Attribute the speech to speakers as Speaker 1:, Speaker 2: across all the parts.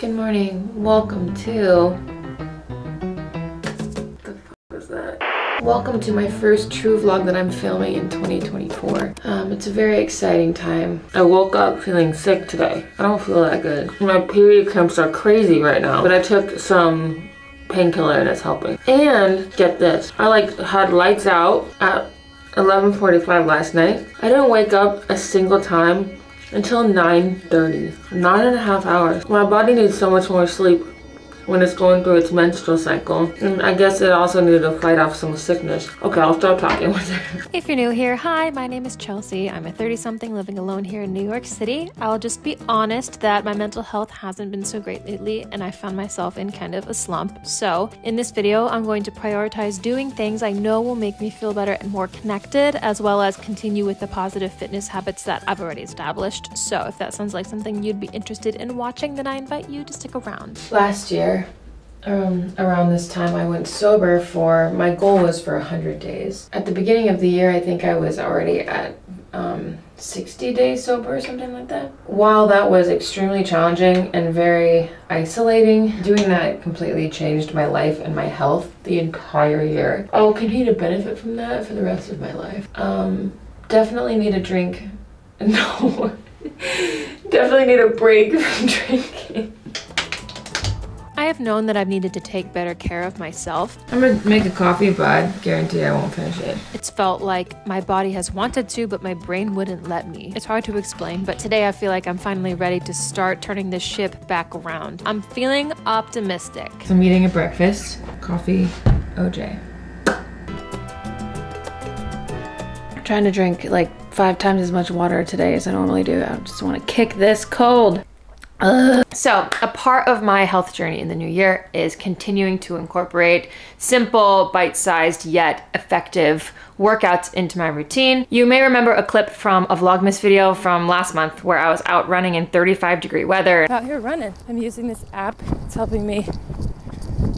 Speaker 1: Good morning. Welcome to. The fuck was that? Welcome to my first true vlog that I'm filming in 2024. Um, it's a very exciting time. I woke up feeling sick today. I don't feel that good. My period cramps are crazy right now, but I took some painkiller and it's helping. And get this, I like had lights out at 11.45 last night. I didn't wake up a single time until 9.30. Nine and a half hours. My body needs so much more sleep when it's going through its menstrual cycle. And I guess it also needed to fight off some sickness. Okay, I'll stop talking.
Speaker 2: if you're new here, hi, my name is Chelsea. I'm a 30 something living alone here in New York City. I'll just be honest that my mental health hasn't been so great lately and I found myself in kind of a slump. So, in this video, I'm going to prioritize doing things I know will make me feel better and more connected, as well as continue with the positive fitness habits that I've already established. So, if that sounds like something you'd be interested in watching, then I invite you to stick around.
Speaker 1: Last year, um, around this time I went sober for, my goal was for 100 days. At the beginning of the year, I think I was already at um, 60 days sober or something like that. While that was extremely challenging and very isolating, doing that completely changed my life and my health the entire year. I will continue to benefit from that for the rest of my life. Um, definitely need a drink. No. definitely need a break from drinking.
Speaker 2: I have known that I've needed to take better care of myself.
Speaker 1: I'm gonna make a coffee, but I guarantee I won't finish it.
Speaker 2: It's felt like my body has wanted to, but my brain wouldn't let me. It's hard to explain, but today I feel like I'm finally ready to start turning this ship back around. I'm feeling optimistic.
Speaker 1: So I'm eating a breakfast, coffee, OJ. I'm trying to drink like five times as much water today as I normally do. I just want to kick this cold. So, a part of my health journey in the new year is continuing to incorporate simple, bite sized, yet effective workouts into my routine. You may remember a clip from a Vlogmas video from last month where I was out running in 35 degree weather.
Speaker 2: Out here running. I'm using this app, it's helping me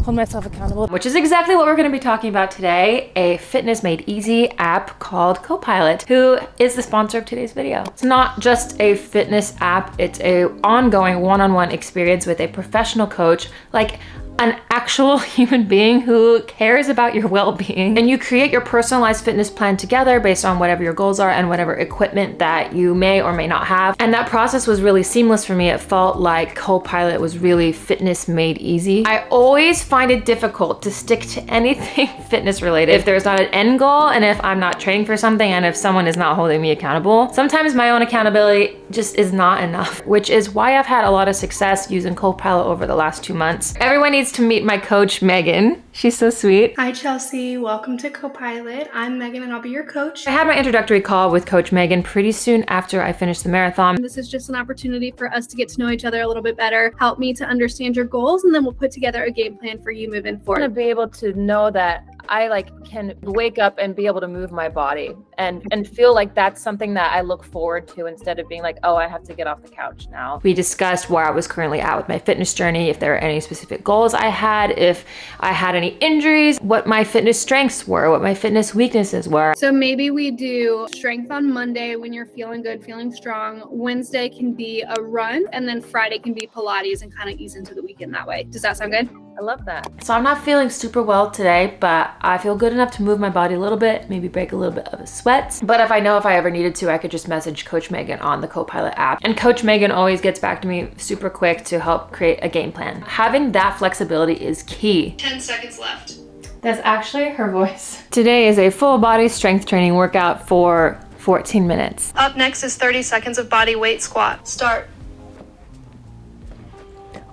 Speaker 2: hold myself accountable.
Speaker 1: Which is exactly what we're gonna be talking about today, a fitness made easy app called Copilot, who is the sponsor of today's video. It's not just a fitness app, it's a ongoing one-on-one -on -one experience with a professional coach. Like an actual human being who cares about your well-being. And you create your personalized fitness plan together based on whatever your goals are and whatever equipment that you may or may not have. And that process was really seamless for me. It felt like copilot was really fitness made easy. I always find it difficult to stick to anything fitness related. If there's not an end goal and if i'm not training for something and if someone is not holding me accountable sometimes my own accountability just is not enough which is why i've had a lot of success using copilot over the last two months. Everyone needs to meet my coach, Megan. She's so sweet.
Speaker 3: Hi, Chelsea. Welcome to Copilot. I'm Megan and I'll be your coach.
Speaker 1: I had my introductory call with Coach Megan pretty soon after I finished the marathon.
Speaker 3: This is just an opportunity for us to get to know each other a little bit better, help me to understand your goals, and then we'll put together a game plan for you moving forward.
Speaker 1: I'm gonna be able to know that I like can wake up and be able to move my body and and feel like that's something that I look forward to instead of being like, oh, I have to get off the couch now. We discussed where I was currently at with my fitness journey, if there are any specific goals I had, if I had any injuries, what my fitness strengths were, what my fitness weaknesses were.
Speaker 3: So maybe we do strength on Monday when you're feeling good, feeling strong. Wednesday can be a run, and then Friday can be Pilates and kind of ease into the weekend that way. Does that sound good?
Speaker 1: I love that. So I'm not feeling super well today, but I feel good enough to move my body a little bit, maybe break a little bit of a sweat. But if I know if I ever needed to, I could just message Coach Megan on the Copilot app. And Coach Megan always gets back to me super quick to help create a game plan. Having that flexibility is key.
Speaker 3: 10 seconds left.
Speaker 1: That's actually her voice. Today is a full body strength training workout for 14 minutes.
Speaker 3: Up next is 30 seconds of body weight squat. Start.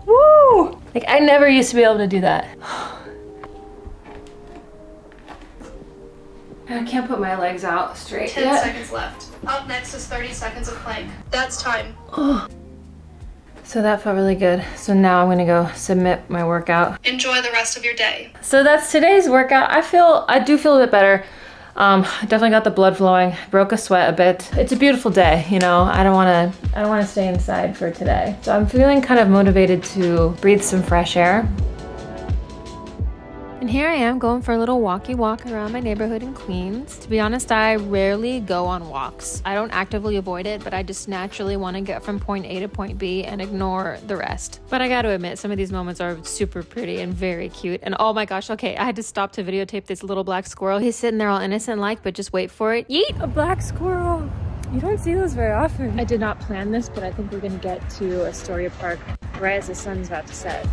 Speaker 1: Woo! Like I never used to be able to do that. I can't put my legs out straight
Speaker 3: 10
Speaker 1: yet.
Speaker 3: seconds left. Up next is 30 seconds of plank. That's time.
Speaker 1: So that felt really good. So now I'm gonna go submit my workout.
Speaker 3: Enjoy the rest of your day.
Speaker 1: So that's today's workout. I feel, I do feel a bit better. Um, definitely got the blood flowing, broke a sweat a bit. It's a beautiful day, you know, I don't wanna, I don't wanna stay inside for today. So I'm feeling kind of motivated to breathe some fresh air.
Speaker 2: And here I am going for a little walkie walk around my neighborhood in Queens. To be honest, I rarely go on walks. I don't actively avoid it, but I just naturally want to get from point A to point B and ignore the rest. But I got to admit, some of these moments are super pretty and very cute. And oh my gosh, okay, I had to stop to videotape this little black squirrel. He's sitting there all innocent like, but just wait for it. Yeet!
Speaker 1: A black squirrel. You don't see those very often. I did not plan this, but I think we're gonna get to Astoria Park right as the sun's about to set.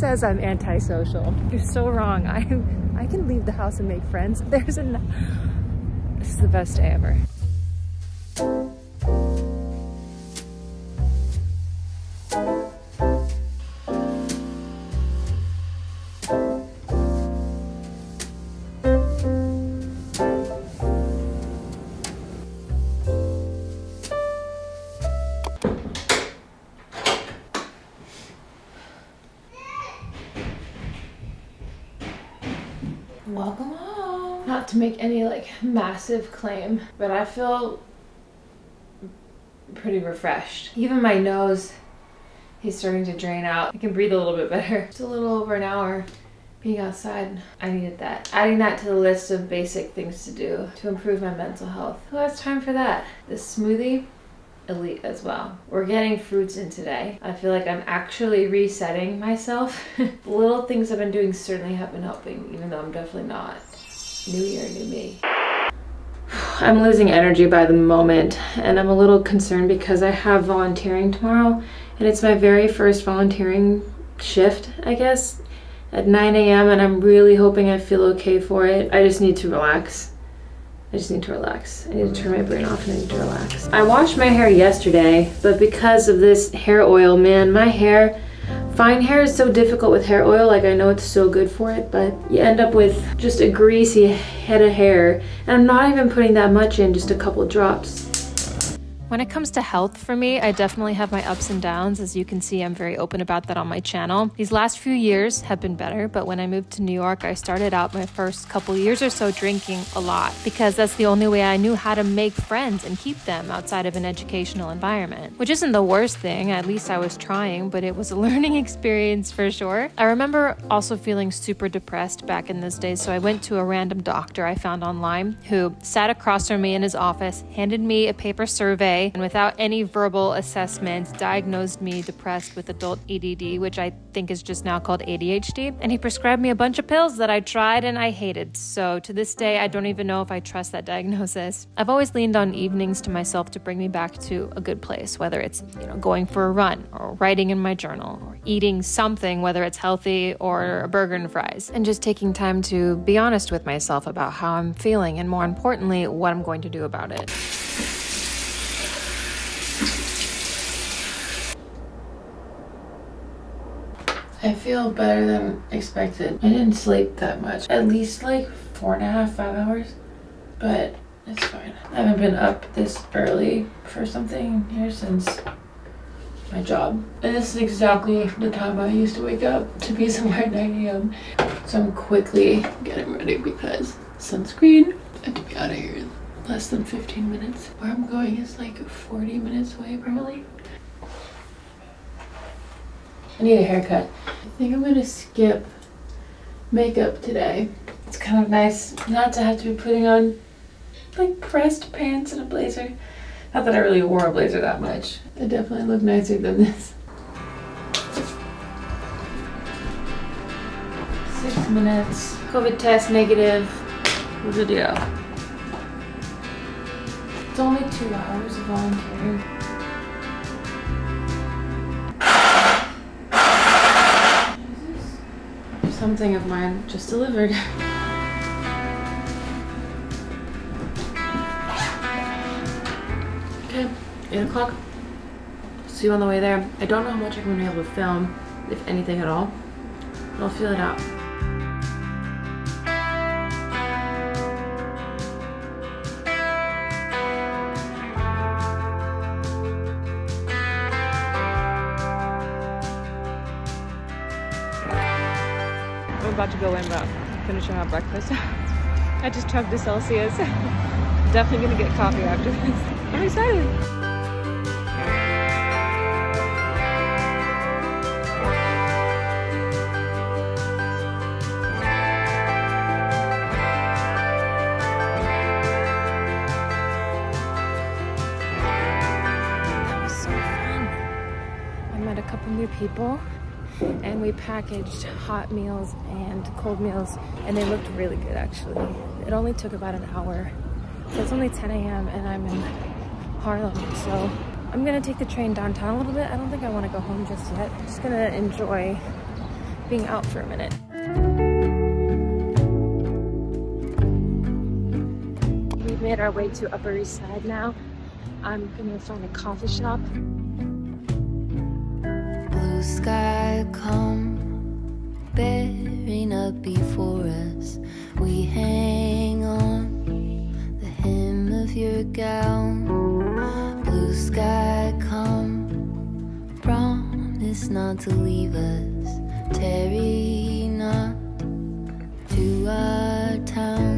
Speaker 1: Says I'm antisocial? You're so wrong. I I can leave the house and make friends. There's a. This is the best day ever. Make any like massive claim, but I feel pretty refreshed. Even my nose is starting to drain out. I can breathe a little bit better. It's a little over an hour being outside. I needed that. Adding that to the list of basic things to do to improve my mental health. Who has time for that? This smoothie elite as well. We're getting fruits in today. I feel like I'm actually resetting myself. the little things I've been doing certainly have been helping, even though I'm definitely not. New year, new me. I'm losing energy by the moment, and I'm a little concerned because I have volunteering tomorrow, and it's my very first volunteering shift, I guess, at 9 a.m., and I'm really hoping I feel okay for it. I just need to relax. I just need to relax. I need to turn my brain off and I need to relax. I washed my hair yesterday, but because of this hair oil, man, my hair, fine hair is so difficult with hair oil. Like I know it's so good for it, but you end up with just a greasy head of hair. And I'm not even putting that much in, just a couple drops.
Speaker 2: When it comes to health for me, I definitely have my ups and downs. As you can see, I'm very open about that on my channel. These last few years have been better, but when I moved to New York, I started out my first couple years or so drinking a lot because that's the only way I knew how to make friends and keep them outside of an educational environment. Which isn't the worst thing, at least I was trying, but it was a learning experience for sure. I remember also feeling super depressed back in those days, so I went to a random doctor I found online who sat across from me in his office, handed me a paper survey and without any verbal assessment, diagnosed me depressed with adult ADD, which I think is just now called ADHD. And he prescribed me a bunch of pills that I tried and I hated. So to this day, I don't even know if I trust that diagnosis. I've always leaned on evenings to myself to bring me back to a good place, whether it's, you know, going for a run or writing in my journal or eating something, whether it's healthy or a burger and fries, and just taking time to be honest with myself about how I'm feeling and more importantly, what I'm going to do about it.
Speaker 1: I feel better than expected. I didn't sleep that much. At least like four and a half, five hours. But it's fine. I haven't been up this early for something here since my job. And this is exactly the time I used to wake up to be somewhere at 9 a.m. So I'm quickly getting ready because sunscreen I have to be out of here in less than 15 minutes. Where I'm going is like 40 minutes away probably. I need a haircut. I think I'm gonna skip makeup today. It's kind of nice not to have to be putting on like pressed pants and a blazer. Not that I really wore a blazer that much. I definitely look nicer than this. Six minutes. COVID test negative. What's the deal? It's only two hours of volunteering. Something of mine just delivered. Okay, 8 o'clock. See you on the way there. I don't know how much I'm going to be able to film, if anything at all. But I'll feel it out.
Speaker 2: I'm about to go in, but finishing our breakfast. I just chugged a Celsius. Definitely gonna get coffee after this. I'm excited. That was so fun. I met a couple new people we packaged hot meals and cold meals and they looked really good actually. It only took about an hour. So it's only 10 a.m. and I'm in Harlem. So I'm gonna take the train downtown a little bit. I don't think I wanna go home just yet. I'm just gonna enjoy being out for a minute. We've made our way to Upper East Side now. I'm gonna find a coffee shop
Speaker 4: blue sky come bearing up before us. We hang on the hem of your gown. Blue sky come, promise not to leave us. Tarry not to our town.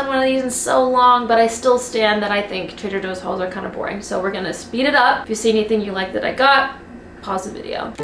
Speaker 1: Done one of these in so long, but I still stand that I think Trader Joe's hauls are kind of boring. So we're gonna speed it up. If you see anything you like that I got, pause the video.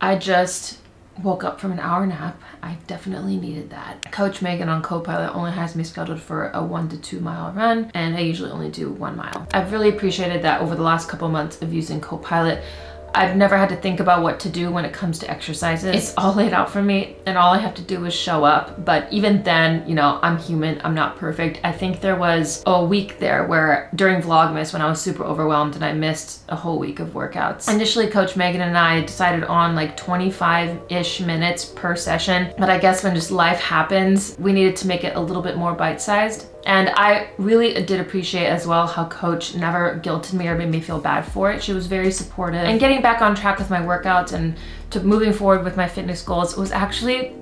Speaker 1: I just woke up from an hour nap. I definitely needed that. Coach Megan on Copilot only has me scheduled for a one to two mile run and I usually only do one mile. I've really appreciated that over the last couple months of using Copilot. I've never had to think about what to do when it comes to exercises. It's all laid out for me and all I have to do is show up. But even then, you know, I'm human, I'm not perfect. I think there was a week there where during Vlogmas when I was super overwhelmed and I missed a whole week of workouts. Initially, Coach Megan and I decided on like 25-ish minutes per session. But I guess when just life happens, we needed to make it a little bit more bite-sized. And I really did appreciate as well how coach never guilted me or made me feel bad for it. She was very supportive. And getting back on track with my workouts and to moving forward with my fitness goals was actually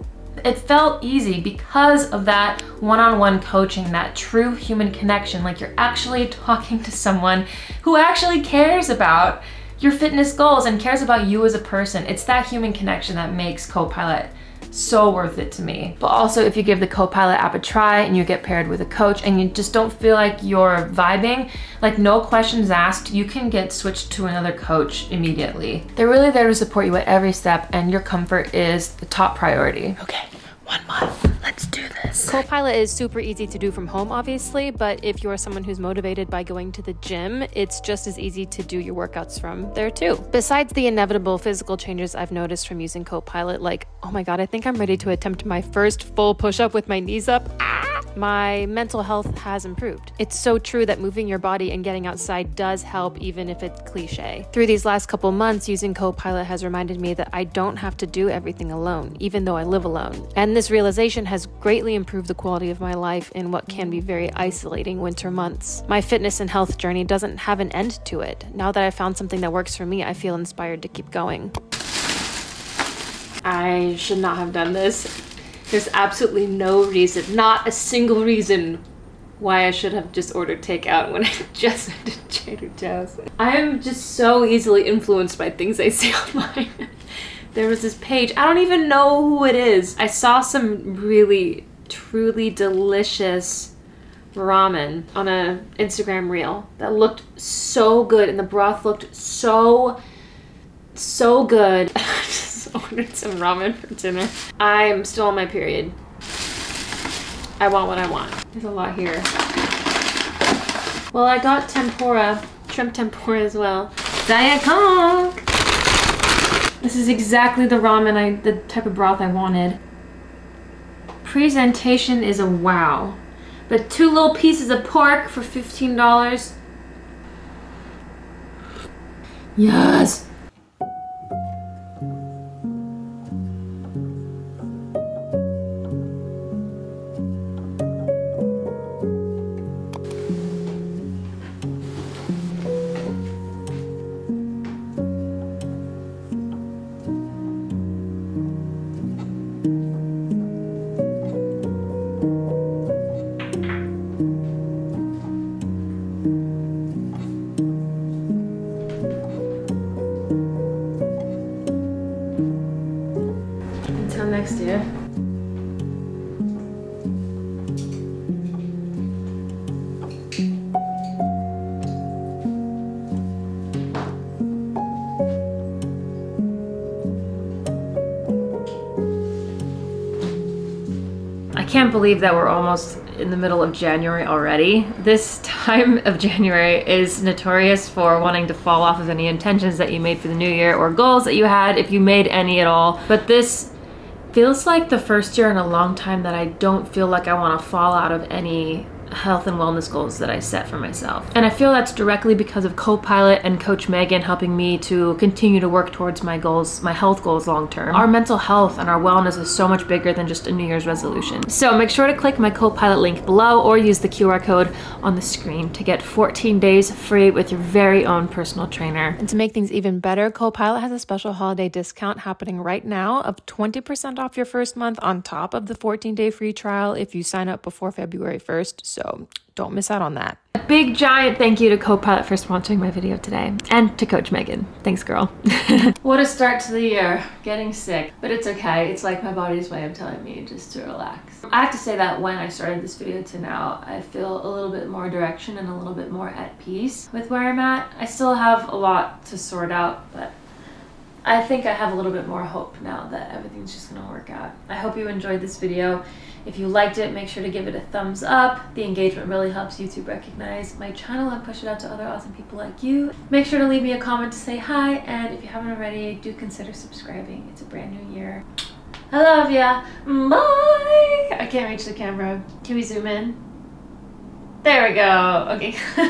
Speaker 1: it felt easy because of that one-on-one coaching, that true human connection. Like you're actually talking to someone who actually cares about your fitness goals and cares about you as a person. It's that human connection that makes Copilot so worth it to me. But also if you give the Copilot app a try and you get paired with a coach and you just don't feel like you're vibing, like no questions asked, you can get switched to another coach immediately. They're really there to support you at every step and your comfort is the top priority. Okay, one month, let's do this.
Speaker 2: Copilot is super easy to do from home, obviously, but if you're someone who's motivated by going to the gym, it's just as easy to do your workouts from there too. Besides the inevitable physical changes I've noticed from using Copilot, like, oh my god, I think I'm ready to attempt my first full push up with my knees up. Ah! My mental health has improved. It's so true that moving your body and getting outside does help, even if it's cliche. Through these last couple months, using Copilot has reminded me that I don't have to do everything alone, even though I live alone. And this realization has greatly improved the quality of my life in what can be very isolating winter months. My fitness and health journey doesn't have an end to it. Now that I've found something that works for me, I feel inspired to keep going.
Speaker 1: I should not have done this. There's absolutely no reason, not a single reason why I should have just ordered takeout when I just went to Trader Joe's. I am just so easily influenced by things I see online. there was this page, I don't even know who it is. I saw some really, truly delicious ramen on a Instagram reel that looked so good and the broth looked so so good. Ordered some ramen for dinner. I'm still on my period. I want what I want. There's a lot here. Well, I got tempura, shrimp tempura as well. Diet Coke! This is exactly the ramen I, the type of broth I wanted. Presentation is a wow. But two little pieces of pork for $15. Yes! Believe that we're almost in the middle of January already. This time of January is notorious for wanting to fall off of any intentions that you made for the new year or goals that you had, if you made any at all. But this feels like the first year in a long time that I don't feel like I want to fall out of any health and wellness goals that I set for myself. And I feel that's directly because of Copilot and Coach Megan helping me to continue to work towards my goals, my health goals long term. Our mental health and our wellness is so much bigger than just a New Year's resolution. So make sure to click my Copilot link below or use the QR code on the screen to get 14 days free with your very own personal trainer.
Speaker 2: And to make things even better, Copilot has a special holiday discount happening right now of 20% off your first month on top of the 14 day free trial if you sign up before February 1st. So don't miss out on that.
Speaker 1: A big giant thank you to Copilot for sponsoring my video today and to Coach Megan. Thanks, girl. what a start to the year. Getting sick, but it's okay. It's like my body's way of telling me just to relax. I have to say that when I started this video to now, I feel a little bit more direction and a little bit more at peace with where I'm at. I still have a lot to sort out, but I think I have a little bit more hope now that everything's just gonna work out. I hope you enjoyed this video. If you liked it, make sure to give it a thumbs up. The engagement really helps YouTube recognize my channel and push it out to other awesome people like you. Make sure to leave me a comment to say hi, and if you haven't already, do consider subscribing. It's a brand new year. I love ya. Bye! I can't reach the camera. Can we zoom in? There we go. Okay.